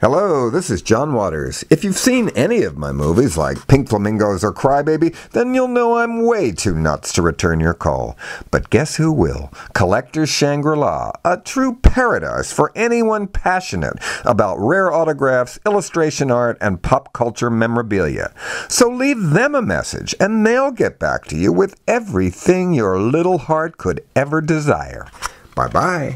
Hello, this is John Waters. If you've seen any of my movies like Pink Flamingos or Crybaby, then you'll know I'm way too nuts to return your call. But guess who will? Collector's Shangri-La, a true paradise for anyone passionate about rare autographs, illustration art, and pop culture memorabilia. So leave them a message and they'll get back to you with everything your little heart could ever desire. Bye-bye.